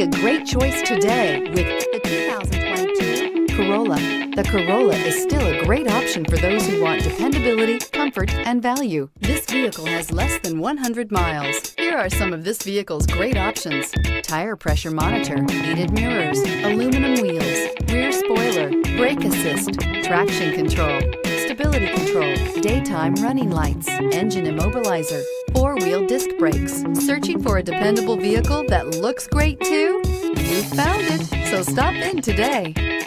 Make a great choice today with the 2022 Corolla. The Corolla is still a great option for those who want dependability, comfort, and value. This vehicle has less than 100 miles. Here are some of this vehicle's great options. Tire pressure monitor, heated mirrors, aluminum wheels, rear spoiler, brake assist, traction control, stability control, daytime running lights, engine immobilizer, four-wheel disc brakes. Searching for a dependable vehicle that looks great too? You found it, so stop in today.